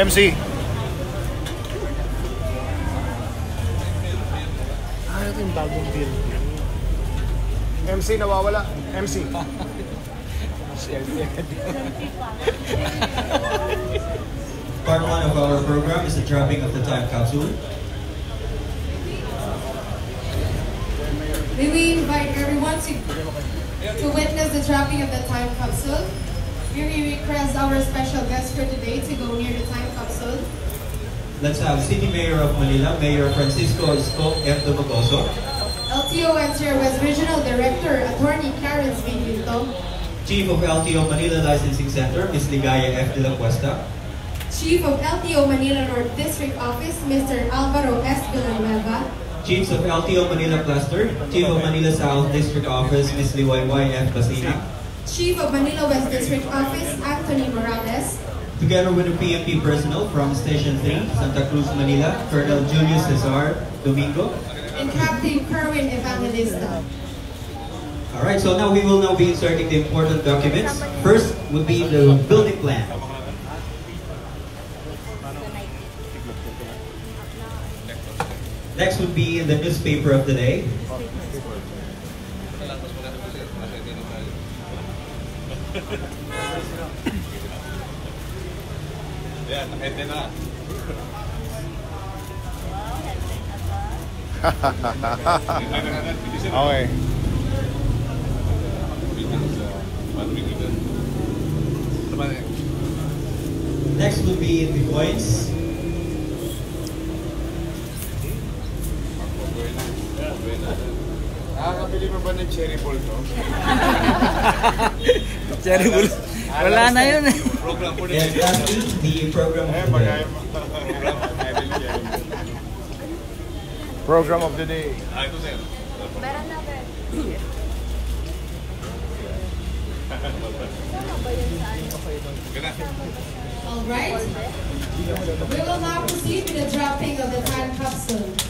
MC. Ah, ito yung bagong building. MC nawawala. MC. Part one of our program is the dropping of the time capsule. May we invite everyone to, to witness the dropping of the time capsule. May we request our special guest for today to go near the time capsule. Let's have uh, City Mayor of Manila, Mayor Francisco Isco F. Dumagoso, LTO and West Regional Director, Attorney Karen Vinito. Chief of LTO Manila Licensing Center, Ms. Ligaya F. De La Cuesta, Chief of LTO Manila North District Office, Mr. Alvaro S. Villanueva. Chiefs of LTO Manila Cluster, Chief of Manila South District Office, Ms. Liwayway F. Basiling, Chief of Manila West District Office, Anthony Morales. Together with the PMP personnel from Station 3, Santa Cruz, Manila, Colonel Julius Cesar Domingo. and Captain Kerwin Evangelista. Alright, so now we will now be inserting the important documents. First would be the building plan. Next would be the newspaper of the day. Na. Okay. Next would be the. Nakakabili mo ba ng cherry ball to? Cherry bull. Wala na yun eh. program. What is yeah, the eh, program. of the day. program of the day. All right. We will now proceed with the dropping of the time capsule.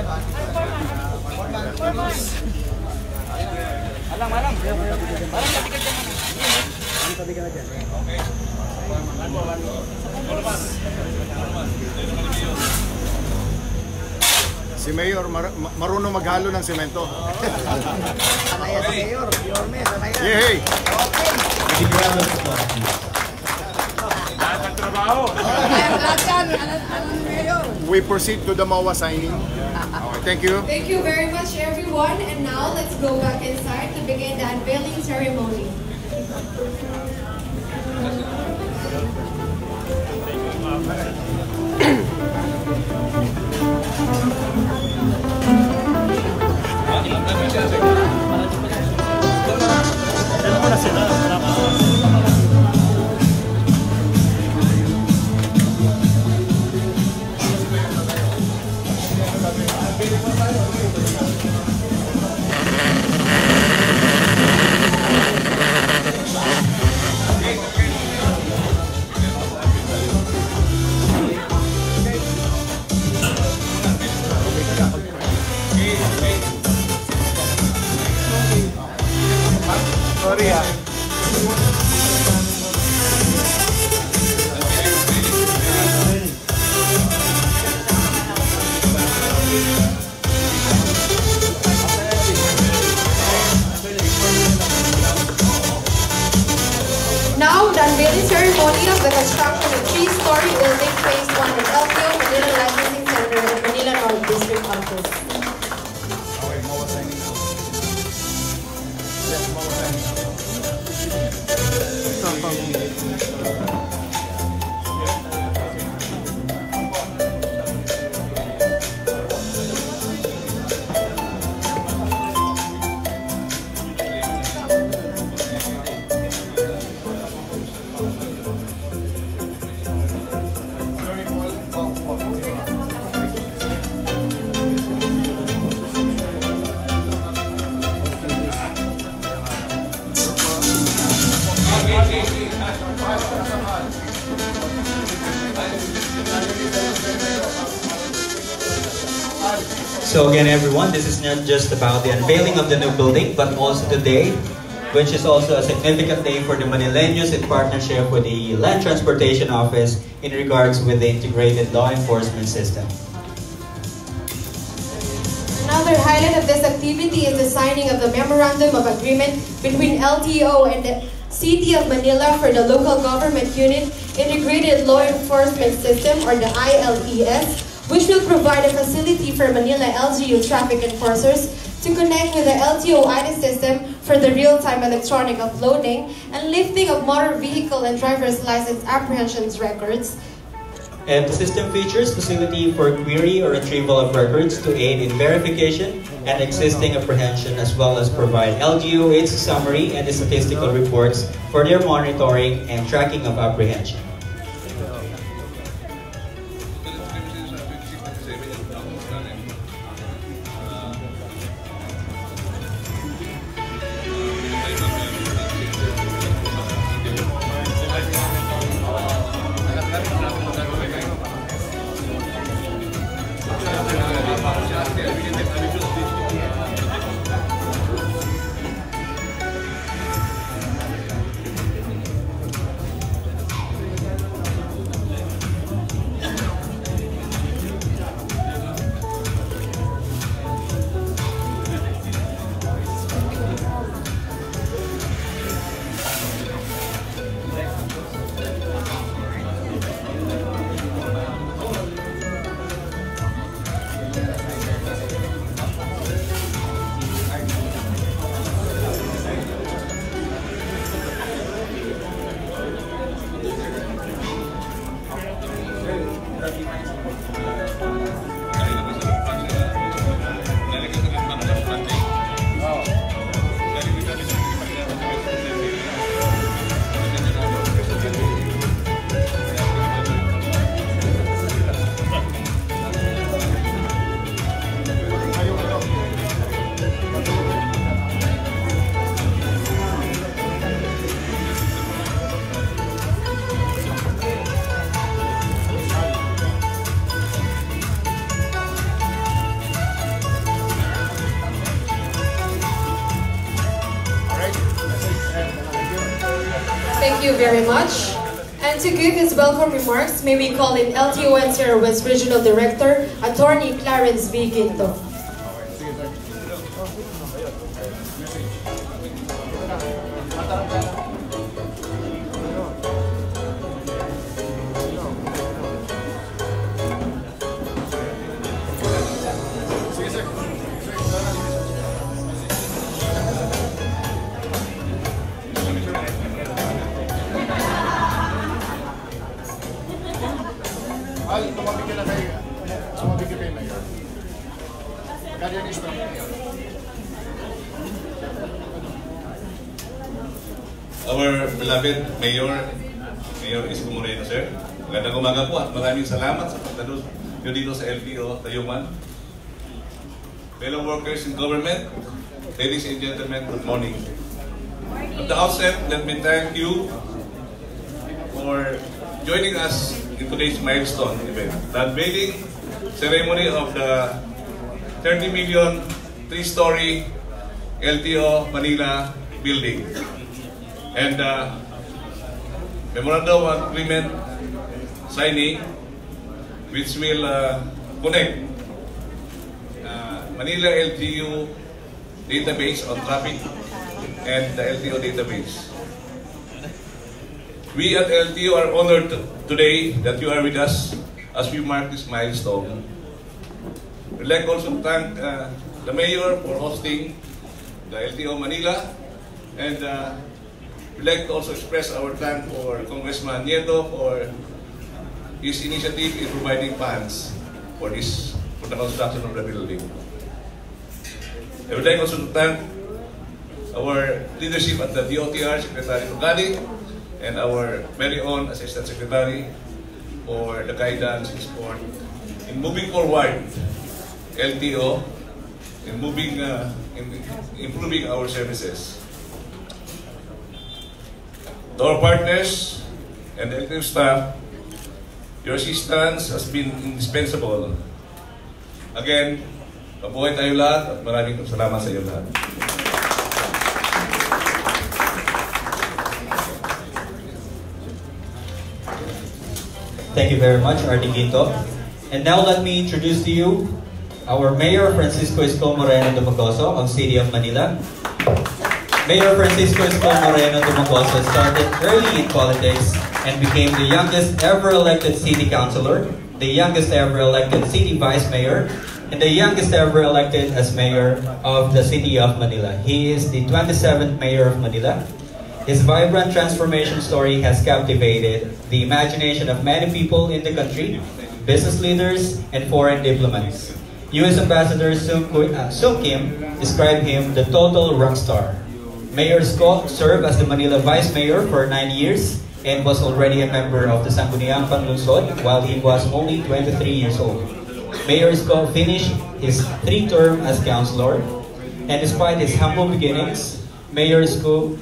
Sa gitna. Colonel, doon ka. Alam, alam. Parang katikad ka. Si Mayor, mar- ma- marunong maghalo ng semento. Sanaya sa mayor. Yorme, sanaya. Yay! Of applause, please. Lahat ng trabaho. Lahat yan. Alam, alam ni mayor. We proceed to the MOA signing. Thank you. Thank you very much, everyone. And now let's go back inside to begin the unveiling ceremony. categoría. Now, the unveiling ceremony of the construction of three-story building phase one will again, everyone, this is not just about the unveiling of the new building, but also today, which is also a significant day for the Manileños in partnership with the Land Transportation Office in regards with the integrated law enforcement system. Another highlight of this activity is the signing of the Memorandum of Agreement between LTO and the City of Manila for the Local Government Unit Integrated Law Enforcement System or the ILES, which will provide a facility for Manila LGU traffic enforcers to connect with the LTO ID system for the real-time electronic uploading and lifting of motor vehicle and driver's license apprehensions records, And the system features facility for query or retrieval of records to aid in verification and existing apprehension as well as provide LGU its summary and the statistical reports for their monitoring and tracking of apprehension. Welcome remarks, may we call in LTO Sierra West Regional Director, Attorney Clarence V. Ginto. Our beloved Mayor, Mayor Isko Moreno, sir. Magandang umaga po at maraming salamat sa pagdalo nyo dito sa LTO Tayuman. Fellow workers in government, ladies and gentlemen, good morning. At the outset, let me thank you for joining us in today's milestone event, the unveiling ceremony of the 30 million three-story LTO Manila building. And uh, memorandum agreement signing which will uh, connect uh, Manila LTU database on traffic and the LTO database. We at LTO are honored today that you are with us as we mark this milestone. We'd like also to thank uh, the Mayor for hosting the LTO Manila and uh, we'd like to also express our thanks for Congressman Nieto for his initiative in providing funds for this for the construction of the building. I would like also to thank our leadership at the DOTR, Secretary Tugadi, and our very own Assistant Secretary for the guidance and support in moving forward LTO, in moving, uh, improving our services. To our partners and LTO staff, your assistance has been indispensable. Again, mabuhay tayo lahat at maraming salamat sa iyo lahat. Thank you very much, Artie Quinto. And now let me introduce to you our Mayor Francisco Esco Moreno Dumagoso of City of Manila. Mayor Francisco Esco Moreno Dumagoso started early in politics and became the youngest ever elected city councilor, the youngest ever elected city vice mayor, and the youngest ever elected as mayor of the city of Manila. He is the 27th mayor of Manila. His vibrant transformation story has captivated the imagination of many people in the country, business leaders, and foreign diplomats. U.S. Ambassador Ku- uh, Kim described him the total rock star. Mayor Scott served as the Manila Vice Mayor for nine years and was already a member of the Sangguniang Panlungsod while he was only 23 years old. Mayor Scott finished his three-term as councilor, and despite his humble beginnings, Mayor Scott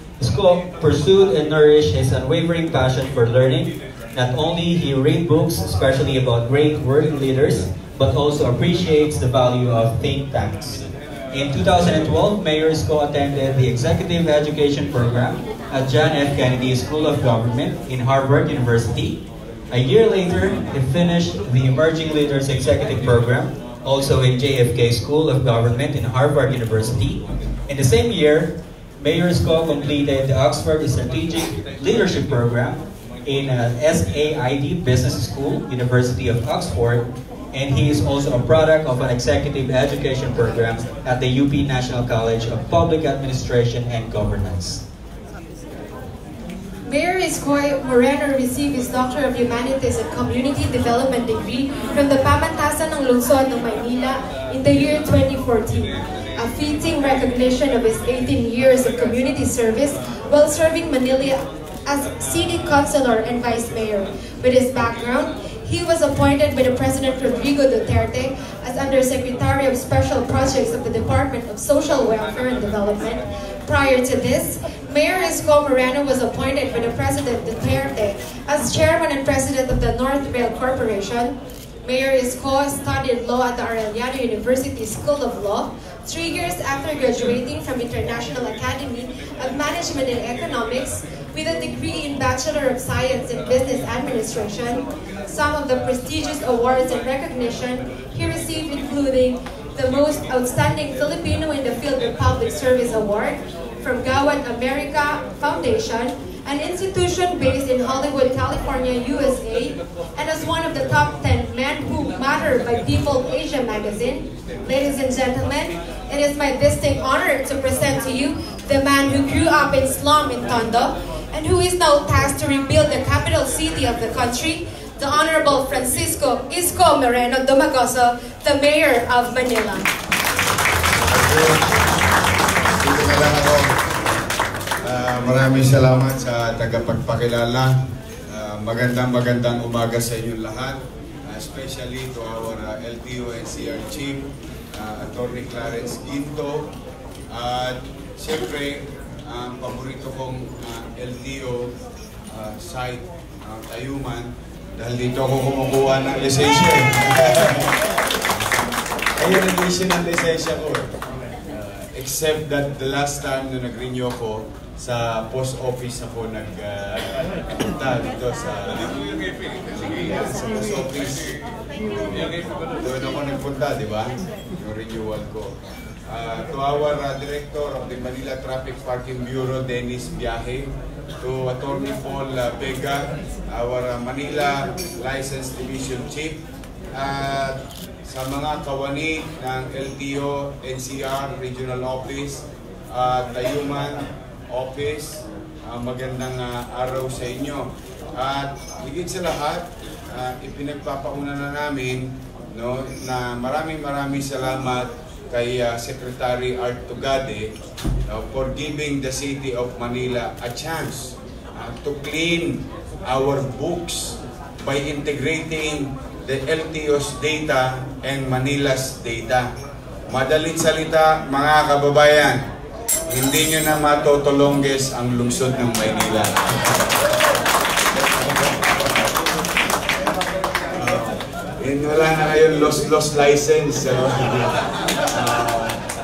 pursued and nourished his unwavering passion for learning. Not only he read books, especially about great world leaders, but also appreciates the value of think tanks. In 2012, Mayor Scott attended the Executive Education Program at John F. Kennedy School of Government in Harvard University. A year later, he finished the Emerging Leaders Executive Program, also in JFK School of Government in Harvard University. In the same year, Mayor Scott completed the Oxford Strategic Leadership Program in uh, SAID Business School, University of Oxford, and he is also a product of an executive education program at the UP National College of Public Administration and Governance. Mayor Iskoy Moreno received his Doctor of Humanities and Community Development degree from the Pamantasan ng Lungsod ng Maynila in the year 2014, a fitting recognition of his 18 years of community service while serving Manila as city councilor and vice mayor. With his background, he was appointed by the President Rodrigo Duterte as Undersecretary of Special Projects of the Department of Social Welfare and Development. Prior to this, Mayor Isko Moreno was appointed by the President Duterte as Chairman and President of the North Rail Corporation. Mayor Isko studied law at the Arellano University School of Law three years after graduating from International Academy of Management and Economics with a degree in Bachelor of Science in Business Administration. Some of the prestigious awards and recognition he received including the Most Outstanding Filipino in the Field of Public Service Award from Gawad America Foundation, an institution based in Hollywood, California, USA, and as one of the top 10 men who matter by People Asia magazine. Ladies and gentlemen, it is my distinct honor to present to you the man who grew up in slum in Tondo and who is now tasked to rebuild the capital city of the country, the Honorable Francisco Isco Moreno Domagoso, the Mayor of Manila. Ah, maraming salamat sa tagapagpakilala. Ah, magandang magandang umaga sa inyong lahat. Ah, especially to our ah, LTO NCR Chief, ah, Attorney Clarence Ginto. At siyempre, ang paborito kong ah, LTO ah, site, ah, Tayuman, dahil dito ako kumukuha ng lisensya. eh. Ayun ang issue ng lisensya ko. Uh, except that the last time na nag-renew ako, sa post office ako nag-punta dito sa sa post office. Doon ako nagpunta, di ba? Yung renewal ko. Uh, to our uh, Director of the Manila Traffic Parking Bureau, Dennis Biahe, to Attorney Paul uh, Vega, our uh, Manila License Division Chief, at sa mga kawani ng LTO, NCR, Regional Office, at Tayuman Office, uh, magandang uh, araw sa inyo. At higit sa lahat, uh, ipinagpapauna na namin no, na maraming maraming salamat kay uh, Secretary Art Tugade uh, for giving the City of Manila a chance uh, to clean our books by integrating the LTO's data and Manila's data. Madalit salita, mga kababayan, hindi nyo na matotolongges ang lungsod ng Maynila. Yun, wala na ngayon lost-lost license. So,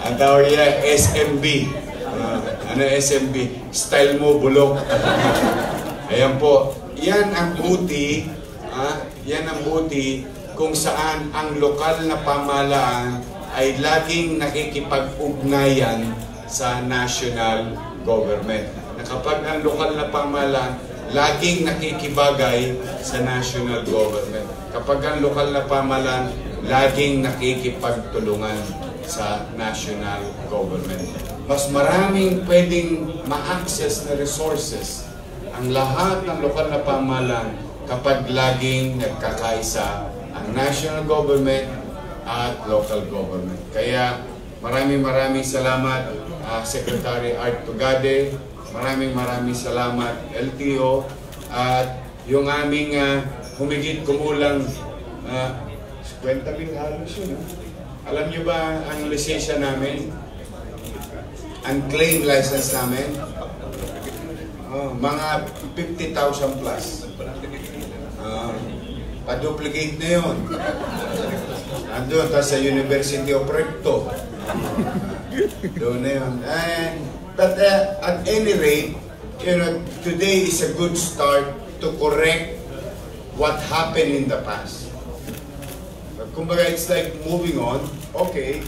ang tawag niya, SMB. Uh, ano SMB? Style mo, bulok. Ayan po. Yan ang buti, ah, yan ang buti kung saan ang lokal na pamahalaan ay laging nakikipag-ugnayan sa national government. Na kapag ang lokal na pamahalaan laging nakikibagay sa national government. Kapag ang lokal na pamahalaan, laging nakikipagtulungan sa national government. Mas maraming pwedeng ma-access na resources ang lahat ng lokal na pamahalaan kapag laging nagkakaisa ang national government at local government. Kaya maraming maraming salamat uh, Secretary Art Tugade, Maraming maraming salamat LTO at yung aming uh, humigit kumulang uh, 50 mil halos yun. ah. Alam niyo ba ang lisensya namin? Ang claim license namin? Oh, mga 50,000 plus. Uh, pa-duplicate na yun. Andun, tapos sa University of Recto. Doon na yun. And, but uh, at any rate, you know, today is a good start to correct what happened in the past. Kumbaga, it's like moving on. Okay,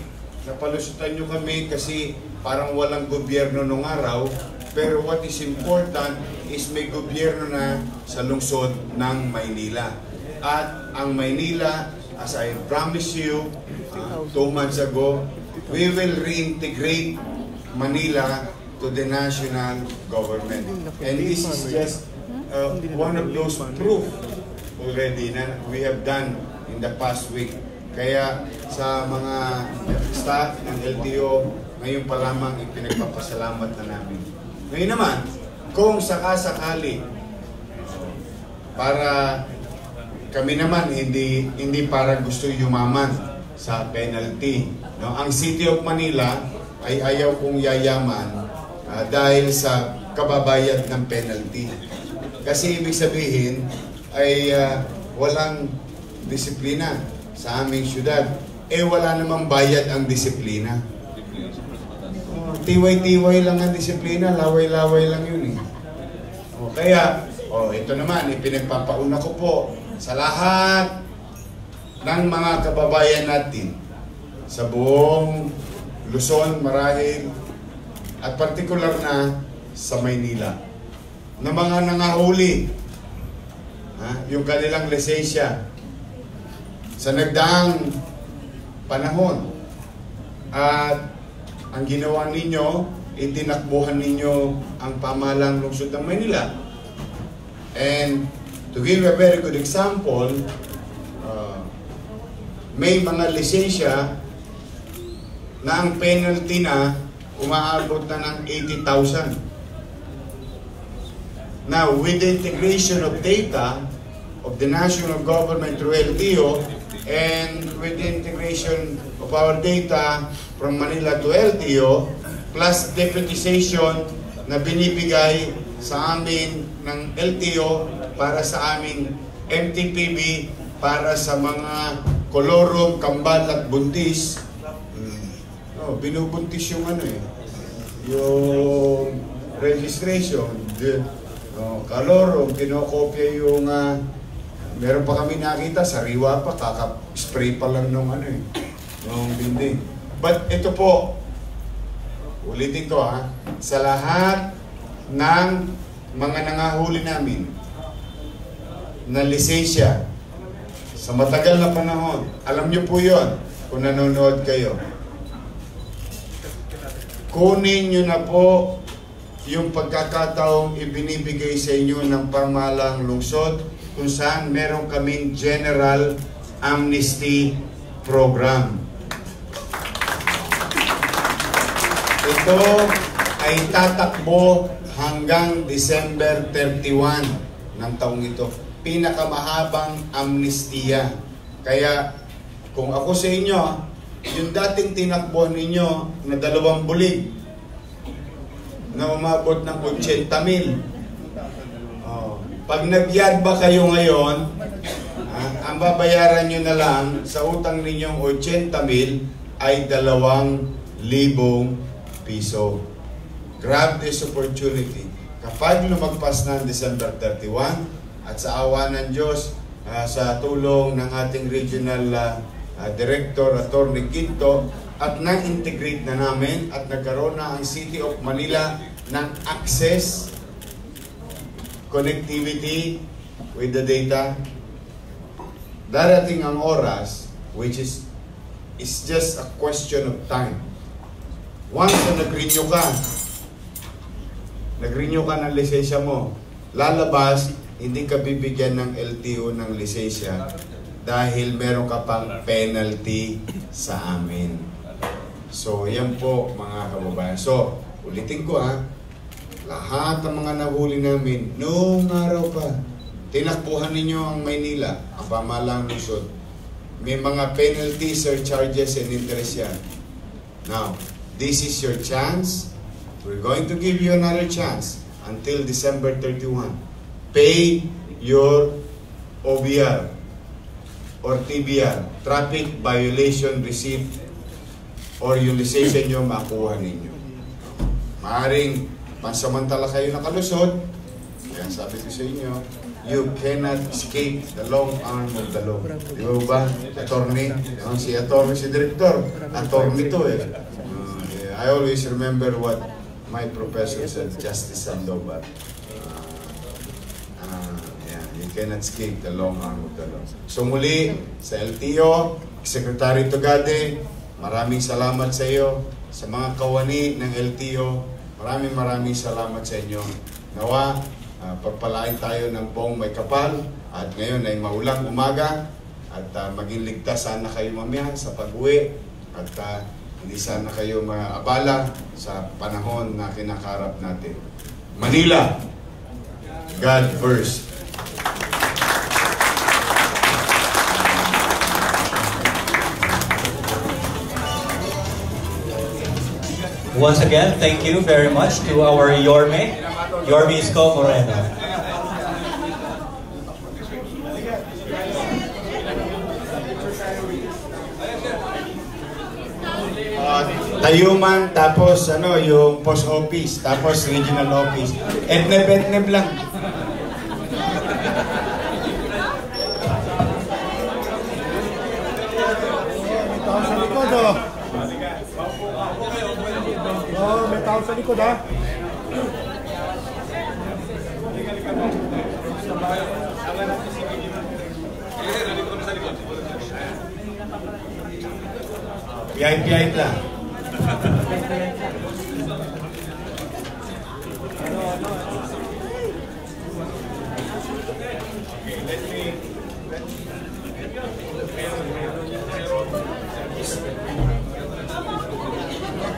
napalusutan nyo kami kasi parang walang gobyerno nung araw. Pero what is important is may gobyerno na sa lungsod ng Maynila. At ang Maynila, as I promised you uh, two months ago, we will reintegrate Manila to the national government. And this is just uh, one of those proof already na we have done in the past week. Kaya sa mga staff ng LTO, ngayon pa lamang ipinagpapasalamat na namin. Ngayon naman, kung sakasakali para kami naman hindi hindi para gusto yumaman sa penalty. No, ang City of Manila ay ayaw kong yayaman ah, dahil sa kababayad ng penalty. Kasi ibig sabihin ay ah, walang disiplina sa aming syudad. Eh wala namang bayad ang disiplina. Tiway-tiway lang ang disiplina, laway-laway lang yun eh. O, kaya, oh, ito naman, ipinagpapauna ko po sa lahat ng mga kababayan natin sa buong Luzon, marahil, at partikular na sa Maynila, na mga nangahuli ha, yung kanilang lisensya sa nagdaang panahon at ang ginawa ninyo, itinakbuhan ninyo ang pamahalang lungsod ng Maynila. And to give a very good example, uh, may mga lisensya na ang penalty na umaabot na ng 80,000. Now, with the integration of data of the national government through LTO and with the integration of our data from Manila to LTO plus deputization na binibigay sa amin ng LTO para sa aming MTPB para sa mga kolorom, kambal at buntis. Hmm. Oh, binubuntis yung ano eh. Yung registration. The, oh, kalorom, kinokopya yung ah, meron pa kami nakita, sariwa pa, kaka-spray pa lang nung ano eh, nung dinding. But ito po, ulitin ko ha, sa lahat ng mga nangahuli namin na lisensya sa matagal na panahon. Alam niyo po yon kung nanonood kayo. Kunin niyo na po yung pagkakataong ibinibigay sa inyo ng pamahalang lungsod kung saan meron kaming general amnesty program. Ito ay tatakbo hanggang December 31 ng taong ito. Pinakamahabang amnestiya. Kaya kung ako sa inyo, yung dating tinakbo ninyo na dalawang bulig na umabot ng 80 mil. Pag nagyad ba kayo ngayon, ah, ang babayaran nyo na lang sa utang ninyong 80 mil ay 2,000 piso. Grab this opportunity. Kapag lumagpas na ang December 31 at sa awa ng Diyos, ah, sa tulong ng ating regional ah, director, Atty. Quinto, at na-integrate na namin at nagkaroon na ang City of Manila ng access, connectivity with the data. Darating ang oras, which is is just a question of time. Once na nag-renew ka, nag-renew ka ng lisensya mo, lalabas, hindi ka bibigyan ng LTO ng lisensya dahil meron ka pang penalty sa amin. So, yan po mga kababayan. So, ulitin ko ha, lahat ng mga nahuli namin, noong araw pa, tinakbuhan ninyo ang Maynila, ang pamalang lungsod. May mga penalty, surcharges, and interest yan. Now, this is your chance. We're going to give you another chance until December 31. Pay your OBR or TBR, Traffic Violation Receipt or yung lisensya nyo makuha ninyo. Maaring pansamantala kayo nakalusod, kaya sabi ko sa inyo, you cannot escape the long arm of the law. Di ba ba? Attorney, ang si attorney, si director, attorney to eh. Uh, yeah, I always remember what my professor said, justice and law, but uh, uh, yeah, you cannot escape the long arm of the law. So muli, sa LTO, Secretary Tugade, Maraming salamat sa iyo, sa mga kawani ng LTO. Maraming maraming salamat sa inyo. Nawa, uh, pagpalain tayo ng buong may kapal at ngayon ay maulang umaga at uh, maging ligtas sana kayo mamaya sa pag-uwi at uh, hindi sana kayo maabala sa panahon na kinakarap natin. Manila, God first. Once again, thank you very much to our Yorme, Yorme Isko Moreno. Uh, Tayuman, tapos ano, yung post office, tapos regional office. Etneb, etneb lang. Tao sa likod, oh. Oh, metal sa likod VIP-nya.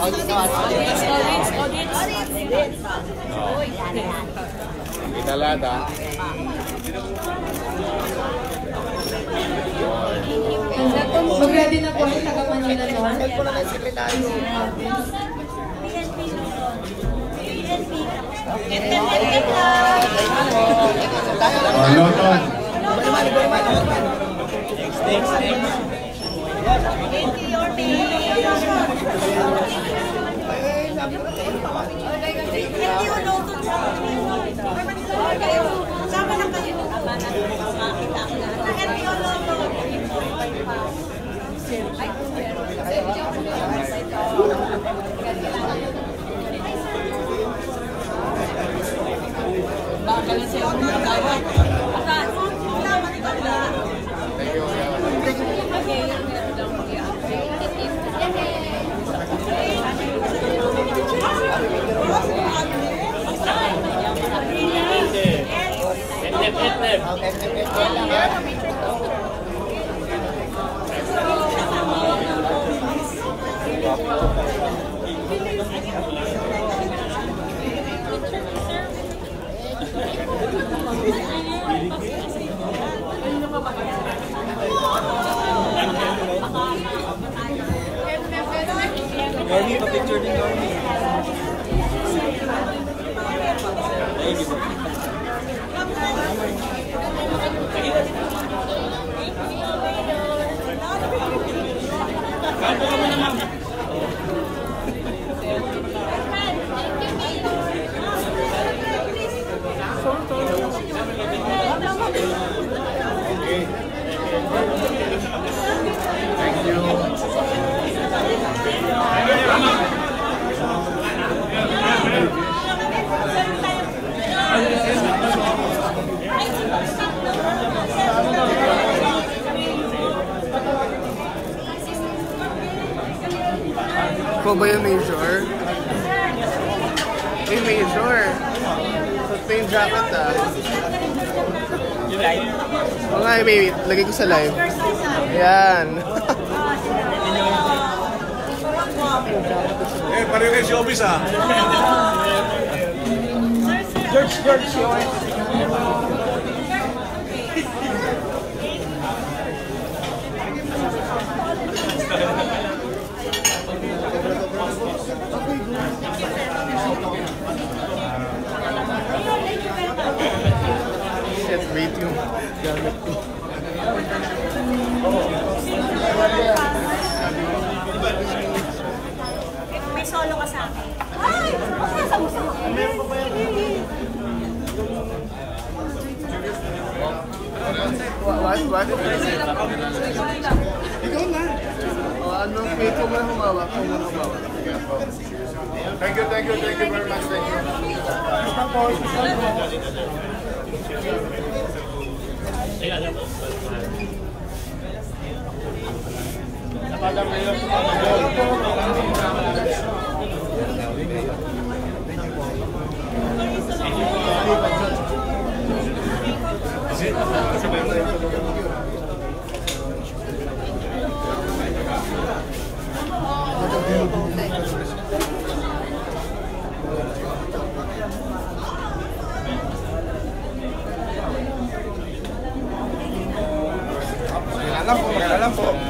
Kita lahat ah. Mag-ready na po ang taga Manila noon. po na ng sekretaryo. Oh, Loton. Sama lang kayo. Tama na. Bakal siya ang magawat. F, F, F. May major. Ito yung jacket ah. Oo nga, baby. Lagay ko sa live. Ayan. Eh, pareho kayo si Obis ah. George, George, yung Shit, vai embora. Então, né? Lá não tem como arrumar lá, como arrumar lá. Thank you, thank you, thank you very much, thank you. Thank you. Alam po, alam po.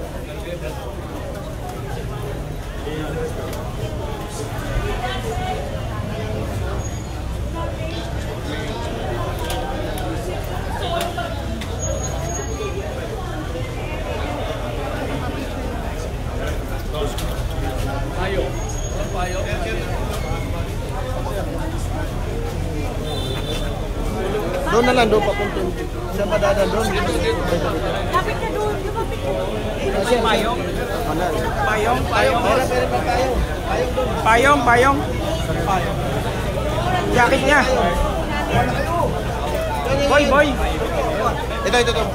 Doon na lang, doon papunta. Saan pa dadal doon? Lapit ka doon. Doon. Payong, payong. Payong, payong. Jacket niya. Boy, boy. Ito, ito, ito.